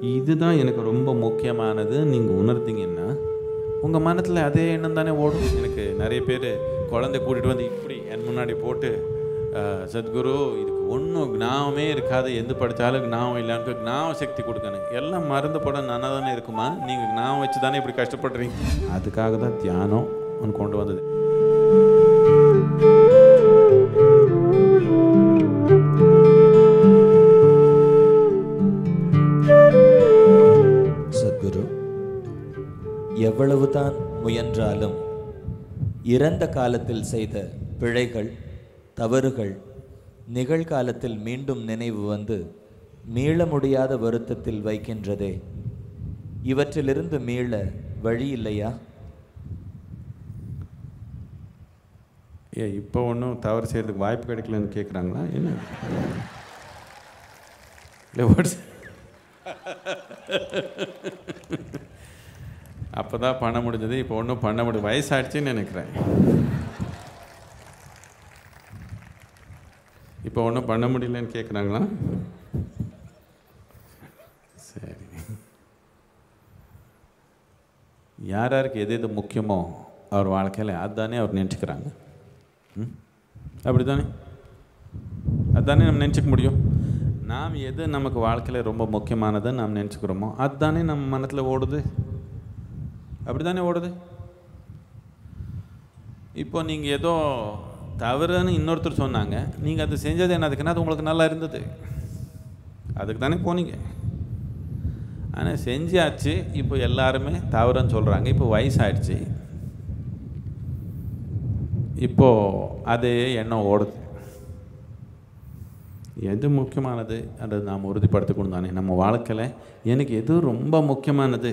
இதுதான் எனக்கு ரொம்ப முக்கியமானது. நீங்கள் உணர்த்திங்கன்னா உங்கள் மனத்தில் அதே எண்ணம் தானே ஓடும்? எனக்கு நிறைய பேர் குழந்தை கூட்டிகிட்டு வந்து இப்படி என் முன்னாடி போட்டு சத்குரு இதுக்கு ஒன்றும் ஞாபகமே இருக்காது. எந்த படித்தாலும் ஞாபகம் இல்லாமல் ஞாபக சக்தி கொடுக்கணும். எல்லாம் மருந்து படம் நல்லா தானே இருக்குமா? நீங்கள் ஞாபகம் வச்சு தானே இப்படி கஷ்டப்படுறீங்க? அதுக்காக தான் தியானம் ஒன்று கொண்டு வந்தது. எவ்வளவுதான் முயன்றாலும். இறந்த காலத்தில் செய்த பிழைகள் தவறுகள் நிகழ்காலத்தில் மீண்டும் நினைவு வந்து மீள முடியாத வருத்தத்தில் வைக்கின்றதே. இவற்றிலிருந்து மீள வழி இல்லையா? ஏ இப்போ ஒன்றும் தவறு செய்கிறதுக்கு வாய்ப்பு கிடைக்கலன்னு கேட்குறாங்களா என்ன? இல்லை வாட்ஸ் அப்போ தான் பண்ண முடிஞ்சது. இப்போ ஒன்றும் பண்ண முடியும் வயசாகிடுச்சின்னு நினைக்கிறேன். இப்போ ஒன்றும் பண்ண முடியலன்னு கேட்குறாங்களா சரி. யார் யாருக்கு எது எது முக்கியமோ அவர் வாழ்க்கையில் அதுதானே அவர் நினச்சிக்கிறாங்க. ம்? அப்படி தானே அதுதானே நம்ம நினச்சிக்க முடியும். நாம் எது நமக்கு வாழ்க்கையில் ரொம்ப முக்கியமானதுன்னு நாம் நினச்சிக்கிறோமோ அதுதானே நம்ம மனத்தில் ஓடுது. அப்படி தானே ஓடுது? இப்போ நீங்கள் ஏதோ தவறுன்னு இன்னொருத்தர் சொன்னாங்க. நீங்கள் அது செஞ்சது என்னதுக்குன்னா அது உங்களுக்கு நல்லா இருந்தது. அதுக்கு தானே போனீங்க. ஆனால் செஞ்சாச்சு. இப்போ எல்லாருமே தவறுன்னு சொல்கிறாங்க இப்போ வயசாயிடுச்சு. இப்போது அதே எண்ணம் ஓடுது. எது முக்கியமானது? அதை நாம் உறுதிப்படுத்திக்கணும் தானே. நம்ம வாழ்க்கையில் எனக்கு எது ரொம்ப முக்கியமானது?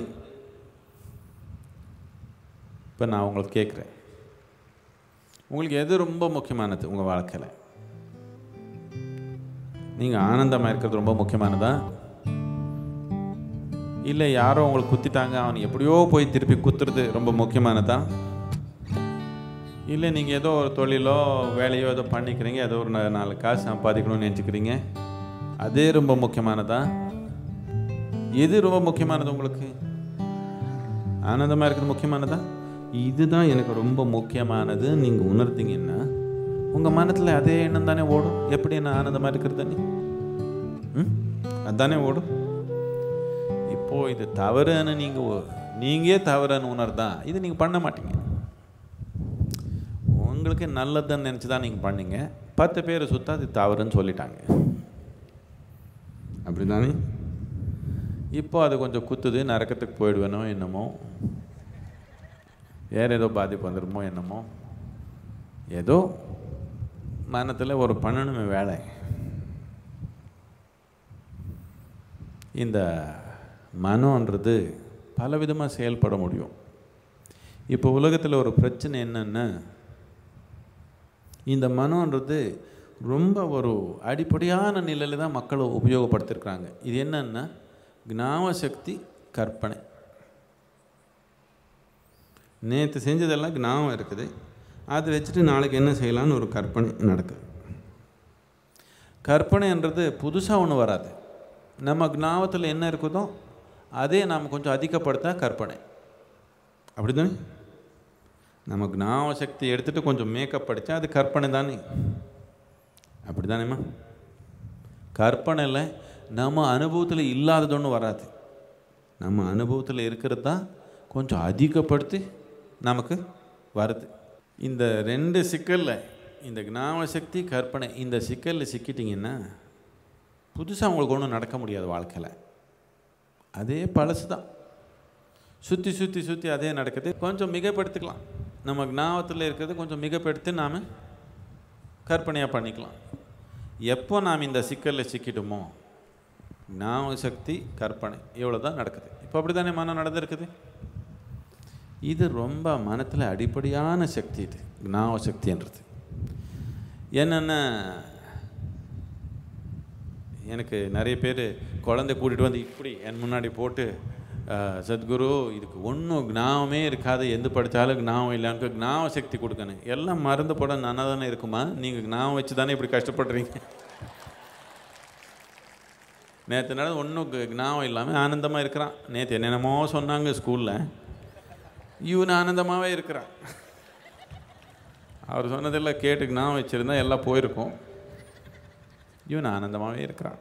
இப்போ நான் உங்களுக்கு கேட்குறேன் உங்களுக்கு எது ரொம்ப முக்கியமானது உங்கள் வாழ்க்கையில்? நீங்கள் ஆனந்தமாக இருக்கிறது ரொம்ப முக்கியமானதா? இல்லை யாரோ உங்களுக்கு குத்திட்டாங்க அவன் எப்படியோ போய் திருப்பி குத்துறது ரொம்ப முக்கியமானதா? இல்லை நீங்கள் ஏதோ ஒரு தொழிலோ வேலையோ ஏதோ பண்ணிக்கிறீங்க ஏதோ ஒரு நாலு காசு சம்பாதிக்கணும்னு நினச்சிக்கிறீங்க. அதே ரொம்ப முக்கியமானதா? எது ரொம்ப முக்கியமானது உங்களுக்கு? ஆனந்தமாக இருக்கிறது முக்கியமானதா? இதுதான் எனக்கு ரொம்ப முக்கியமானது. நீங்கள் உணர்த்திங்கன்னா உங்கள் மனத்தில் அதே எண்ணம் தானே ஓடும். எப்படி என்ன ஆனந்தமாக இருக்கிறது ம்? அதுதானே ஓடும். இப்போது இது தவறுன்னு நீங்கள் நீங்கள் தவறுன்னு உணர்தான் இது நீங்கள் பண்ண மாட்டீங்க. உங்களுக்கு நல்லதுன்னு நினச்சி தான் நீங்கள் பண்ணீங்க. பத்து பேர் சுத்தா அது தவறுன்னு சொல்லிட்டாங்க. அப்படி தானே இப்போ அது கொஞ்சம் குத்துது நரக்கத்துக்கு போயிடுவேனோ என்னமோ. வேறு ஏதோ பாதிப்பு வந்துடுமோ என்னமோ? ஏதோ மனத்தில் ஒரு பண்ணணுமே வேலை. இந்த மனம்ன்றது பலவிதமாக செயல்பட முடியும். இப்போ உலகத்தில் ஒரு பிரச்சனை என்னென்னா இந்த மனம்ன்றது ரொம்ப ஒரு அடிப்படையான நிலையில் தான் மக்களை உபயோகப்படுத்திருக்கிறாங்க. இது என்னென்னா ஞாபகசக்தி கற்பனை. நேற்று செஞ்சதெல்லாம் ஞாபகம் இருக்குது. அதை வச்சுட்டு நாளைக்கு என்ன செய்யலாம்னு ஒரு கற்பனை நடக்குது கற்பனைன்றது புதுசாக ஒன்று வராது. நம்ம ஞாபகத்தில் என்ன இருக்குதோ அதே நாம் கொஞ்சம் அதிகப்படுத்த கற்பனை. அப்படி தானே நம்ம ஞாபக சக்தி எடுத்துகிட்டு கொஞ்சம் மேக்கப் படித்தா அது கற்பனை தானே? அப்படி தானேம்மா கற்பனையில் நம்ம அனுபவத்தில் இல்லாதது ஒன்று வராது. நம்ம அனுபவத்தில் இருக்கிறது தான் கொஞ்சம் அதிகப்படுத்தி நமக்கு வருது. இந்த ரெண்டு சிக்கலில் இந்த ஞாபக சக்தி கற்பனை இந்த சிக்கலில் சிக்கிட்டிங்கன்னா புதுசாக உங்களுக்கு ஒன்றும் நடக்க முடியாது வாழ்க்கையில். அதே பழசு தான் சுற்றி சுற்றி சுற்றி அதே நடக்குது. கொஞ்சம் மிகப்படுத்திக்கலாம். நம்ம ஞாபகத்தில் இருக்கிறது கொஞ்சம் மிகப்படுத்தி நாம் கற்பனையாக பண்ணிக்கலாம். எப்போ நாம் இந்த சிக்கலில் சிக்கிட்டோமோ ஞாபக சக்தி கற்பனை இவ்வளோ தான் நடக்குது. இப்போ அப்படி தானே மனம் நடந்திருக்குது? இது ரொம்ப மனத்தில் அடிப்படையான சக்தி இது. ஞாபக சக்தின்றது. என்னென்னா எனக்கு நிறைய பேர் குழந்தை கூட்டிகிட்டு வந்து இப்படி என் முன்னாடி போட்டு சத்குரு இதுக்கு ஒன்றும் ஞாபகமே இருக்காது. எந்த படித்தாலும் ஞாபகம் இல்லைன்னு ஞாபக சக்தி கொடுக்கணும். எல்லாம் மருந்து போட நல்லா தானே இருக்குமா? நீங்கள் ஞாபகம் வச்சு தானே இப்படி கஷ்டப்படுறீங்க. நேற்று நடந்து ஒன்றும் ஞாபகம் இல்லாமல் ஆனந்தமாக இருக்கிறான். நேற்று என்னென்னமோ சொன்னாங்க ஸ்கூலில். இவன் ஆனந்தமாகவே இருக்கிறான். அவர் சொன்னதெல்லாம் கேட்டு ஞாபகம் வச்சுருந்தா எல்லாம் போயிருக்கும். இவன் ஆனந்தமாகவே இருக்கிறான்.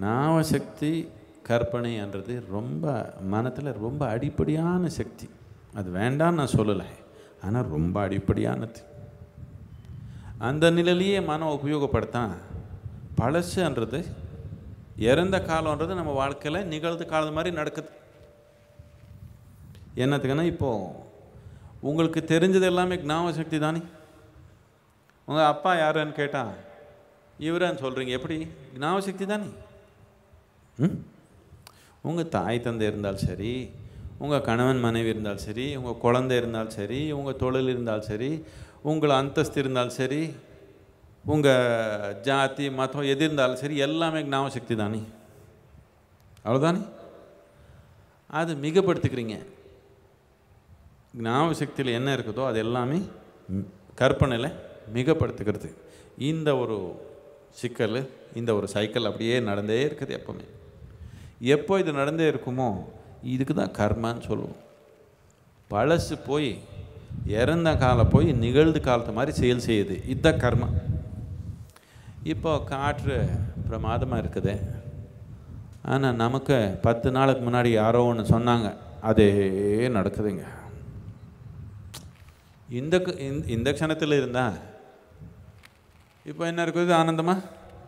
ஞாபக சக்தி கற்பனைன்றது ரொம்ப மனத்தில் ரொம்ப அடிப்படையான சக்தி. அது வேண்டாம்னு நான் சொல்லலை. ஆனால் ரொம்ப அடிப்படையானது. அந்த நிலையிலேயே மனம் உபயோகப்படுத்தான். பழசுன்றது இறந்த காலம்ன்றது நம்ம வாழ்க்கையில் நிகழ்ந்த காலம் மாதிரி நடக்குது. என்னத்துக்குன்னா இப்போது உங்களுக்கு தெரிஞ்சது எல்லாமே ஞாபக சக்தி தானே? உங்கள் அப்பா யாருன்னு கேட்டால் இவரான்னு சொல்கிறீங்க எப்படி? ஞாபக சக்தி தானே? ம்? உங்கள் தாய் தந்தை இருந்தாலும் சரி உங்கள் கணவன் மனைவி இருந்தாலும் சரி உங்கள் குழந்தை இருந்தாலும் சரி உங்கள் தொழில் இருந்தாலும் சரி உங்கள் அந்தஸ்து இருந்தாலும் சரி உங்கள் ஜாதி மதம் எது இருந்தாலும் சரி எல்லாமே ஞாபக சக்தி தானே? அவ்வளோதானே அது மிகப்படுத்திக்கிறீங்க. ஞாபக சக்தியில் என்ன இருக்குதோ அது எல்லாமே கற்பனையில் மிகப்படுத்துகிறது. இந்த ஒரு சிக்கல் இந்த ஒரு சைக்கிள் அப்படியே நடந்தே இருக்குது எப்போவுமே. எப்போ இது நடந்தே இருக்குமோ இதுக்கு தான் கர்மான்னு சொல்லுவோம். பழசு போய் இறந்த காலம் போய் நிகழ்ந்து காலத்து மாதிரி செயல் செய்யுது. இதுதான் கர்மா. இப்போ காற்று பிரமாதமாக இருக்குது. ஆனால் நமக்கு பத்து நாளுக்கு முன்னாடி யாரோ ஒன்று சொன்னாங்க அதே நடக்குதுங்க. இந்த இந்த- இந்த க்ஷணத்தில் இருந்தா இப்போ என்ன இருக்குது? ஆனந்தமாக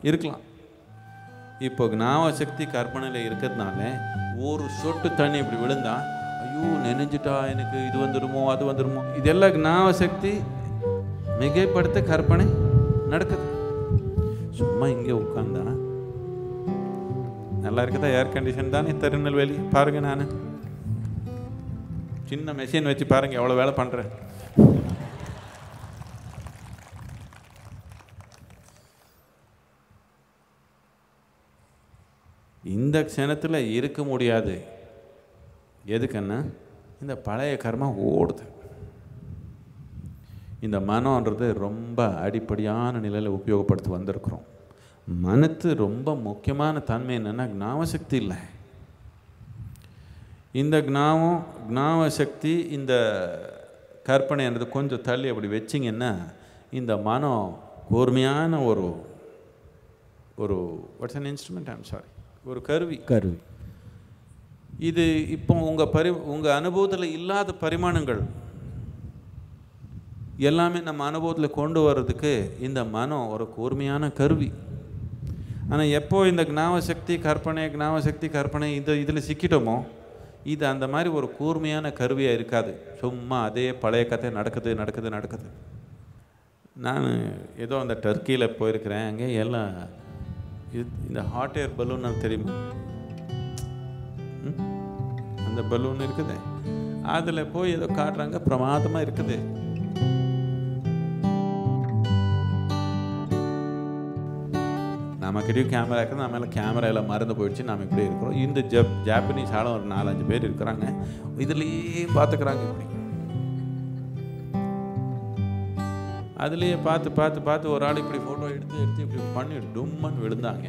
இருக்கலாம். இப்போ ஞாபக சக்தி கற்பனையில் இருக்கிறதுனால ஒரு சொட்டு தண்ணி இப்படி விழுந்தா ஐயோ நினைஞ்சிட்டா எனக்கு இது வந்துடுமோ அது வந்துடுமோ இதெல்லாம் ஞாபக சக்தி மிகைப்படுத்த கற்பனை நடக்குது. சும்மா இங்கே உட்காந்தா நல்லா இருக்குதா? ஏர் கண்டிஷன் தானே திருநெல்வேலி? பாருங்க நான். சின்ன மெஷின் வச்சு பாருங்க எவ்வளோ வேலை பண்ணுறேன் இந்த க்ஷணத்தில் இருக்க முடியாது. எதுக்குன்னா இந்த பழைய கர்மம் ஓடுது. இந்த மனம்ன்றது ரொம்ப அடிப்படையான நிலையில் உபயோகப்படுத்தி வந்திருக்கிறோம். மனத்து ரொம்ப முக்கியமான தன்மை என்னென்னா ஞாபகசக்தி இல்லை. இந்த ஞாபகம் ஞாபக சக்தி இந்த கற்பனைன்றது கொஞ்சம் தள்ளி அப்படி வச்சிங்கன்னா இந்த மனம் கூர்மையான ஒரு ஒரு what's an instrument I'm sorry ஒரு கருவி. கருவி. இது இப்போ உங்கள் பரி உங்கள் அனுபவத்தில் இல்லாத பரிமாணங்கள் எல்லாமே நம்ம அனுபவத்தில் கொண்டு வர்றதுக்கு இந்த மனம் ஒரு கூர்மையான கருவி. ஆனால் எப்போ இந்த ஞாபக சக்தி கற்பனை ஞாபக சக்தி கற்பனை இந்த இதில் சிக்கிட்டோமோ இது அந்த மாதிரி ஒரு கூர்மையான கருவியாக இருக்காது. சும்மா அதே பழைய கதை நடக்குது நடக்குது நடக்குது. நான் ஏதோ அந்த டர்க்கியில் போயிருக்கிறேன் அங்கே எல்லாம் இது இந்த ஹாட் ஏர் பலூன் தெரியுமா? ம்? அந்த பலூன் இருக்குது. அதில் போய் ஏதோ காட்டுறாங்க பிரமாதமாக இருக்குது. நமக்கிட்டையும் கேமரா இருக்குது. நம்ம மேலே கேமரா எல்லாம் மறந்து போயிடுச்சு. நம்ம இப்படி இருக்கிறோம். இந்த ஜப் ஜாப்பனீஸ் ஆளும் ஒரு நாலஞ்சு பேர் இருக்கிறாங்க. இதுலேயே பார்த்துக்கிறாங்க இப்படி. அதுலேயே பார்த்து பார்த்து பார்த்து ஒரு ஆள் இப்படி ஃபோட்டோ எடுத்து எடுத்து இப்படி பண்ணி டும்மன் விழுந்தாங்க.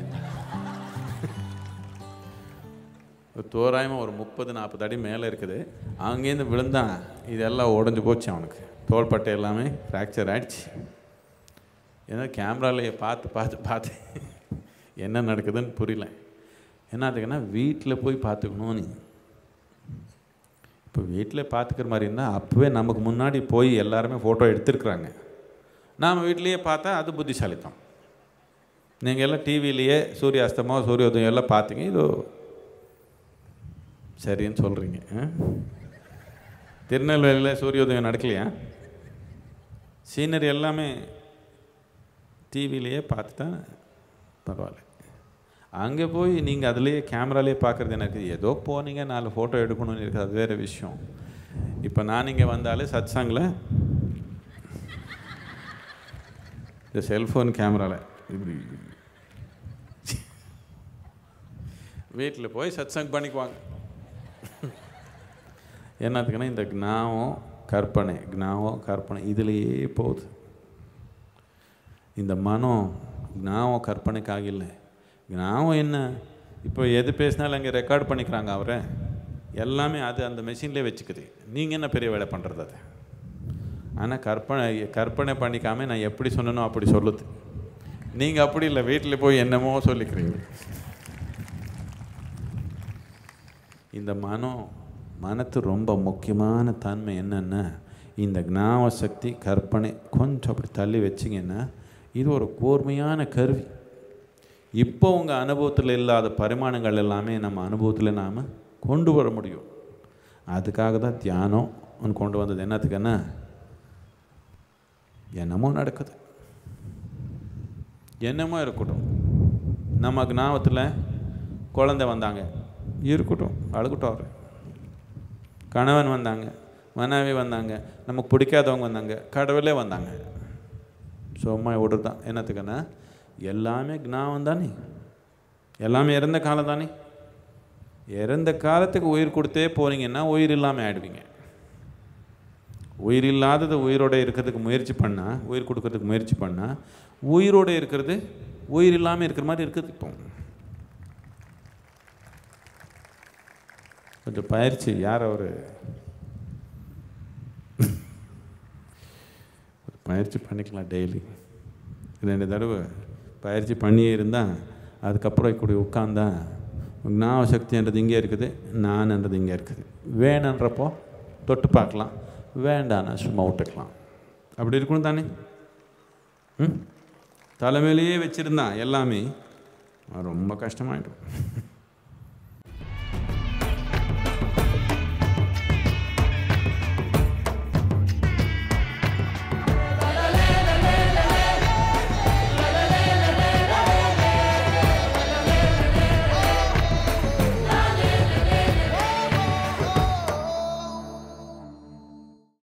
ஒரு தோராயமாக ஒரு முப்பது நாற்பது அடி மேலே இருக்குது. அங்கேருந்து விழுந்தான். இதெல்லாம் உடஞ்சி போச்சு அவனுக்கு. தோள்பட்டை எல்லாமே ஃப்ராக்சர் ஆயிடுச்சு. ஏன்னா கேமராலேயே பார்த்து பார்த்து பார்த்து என்ன நடக்குதுன்னு புரியல. என்ன அதுக்குன்னா வீட்டில் போய் பார்த்துக்கணும் நீ. இப்போ வீட்டில் பார்த்துக்கிற மாதிரி இருந்தால் அப்போவே நமக்கு முன்னாடி போய் எல்லாருமே ஃபோட்டோ எடுத்துருக்குறாங்க. நாம் வீட்லேயே பார்த்தா அது புத்திசாலித்தம் நீங்கள் எல்லாம் டிவிலேயே சூரிய சூரியாஸ்தமோ சூரியோதயம் எல்லாம் பார்த்தீங்க இது சரின்னு சொல்கிறீங்க திருநெல்வேலியில் சூரியோதயம் நடக்கலையா? சீனரி எல்லாமே டிவிலேயே பார்த்துட்டா பரவாயில்ல. அங்கே போய் நீங்கள் அதுலேயே கேமராலேயே பார்க்குறது எனக்கு ஏதோ போனீங்க நாலு ஃபோட்டோ எடுக்கணும்னு இருக்குது அது வேறு விஷயம். இப்போ நான் இங்கே வந்தாலே சத்சங்கில் இந்த செல்ஃபோன் கேமராவில் இப்படி வீட்டில் போய் சத்சங் பண்ணிக்குவாங்க. என்னத்துக்குன்னா இந்த ஞாபகம் கற்பனை ஞாபகம் கற்பனை இதுலேயே போகுது. இந்த மனம் ஞாபகம் கற்பனைக்காக இல்லை. ஞாபகம் என்ன? இப்போ எது பேசினாலும் அங்கே ரெக்கார்ட் பண்ணிக்கிறாங்க அவரை. எல்லாமே அது அந்த மெஷின்லேயே வச்சுக்குது. நீங்கள் என்ன பெரிய வேலை பண்ணுறது அது? ஆனால் கற்பனை கற்பனை பண்ணிக்காமல் நான் எப்படி சொன்னனோ அப்படி சொல்லுது. நீங்கள் அப்படி இல்லை வீட்டில் போய் என்னமோ சொல்லிக்கிறீங்க. இந்த மனம் மனத்து ரொம்ப முக்கியமான தன்மை என்னென்னா இந்த ஞாபக சக்தி கற்பனை கொஞ்சம் அப்படி தள்ளி வச்சிங்கன்னா இது ஒரு கூர்மையான கருவி. இப்போ உங்கள் அனுபவத்தில் இல்லாத பரிமாணங்கள் எல்லாமே நம்ம அனுபவத்தில் நாம் கொண்டு வர முடியும். அதுக்காக தான் தியானம் ஒன்று கொண்டு வந்தது. என்னத்துக்குன்னா என்னமோ நடக்குது. என்னமோ இருக்கட்டும். நம்ம ஞாபகத்தில் குழந்தை வந்தாங்க. இருக்கட்டும் அழுகட்டும் அவர். கணவன் வந்தாங்க மனைவி வந்தாங்க நமக்கு பிடிக்காதவங்க வந்தாங்க கடவுளே வந்தாங்க. சும்மா விடுறதான் என்னத்துக்குன்னா எல்லாமே ஞாபகம் தானே. எல்லாமே இறந்த காலம் தானே. இறந்த காலத்துக்கு உயிர் கொடுத்தே போகிறீங்கன்னா உயிர் இல்லாமல் ஆயிடுவீங்க. உயிர் இல்லாதது உயிரோடு இருக்கிறதுக்கு முயற்சி பண்ணால் உயிர் கொடுக்கறதுக்கு முயற்சி பண்ணால் உயிரோடு இருக்கிறது உயிர் இல்லாமல் இருக்கிற மாதிரி இருக்குது இப்போ. கொஞ்சம் பயிற்சி யார் அவர்? பயிற்சி பண்ணிக்கலாம் டெய்லி. ரெண்டு தடவை பயிற்சி பண்ணியே இருந்தால் அதுக்கப்புறம் இப்படி உட்காந்தா ஞாபக சக்தின்றது இங்கே இருக்குது நான்ன்றது இங்கே இருக்குது. வேணுன்றப்போ தொட்டு பார்க்கலாம். வேண்டானா சும்மா விட்டுக்கலாம். அப்படி இருக்கணும் தானே? ம்? தலைமையிலேயே வச்சுருந்தான் எல்லாமே. ரொம்ப கஷ்டமாயிடும்.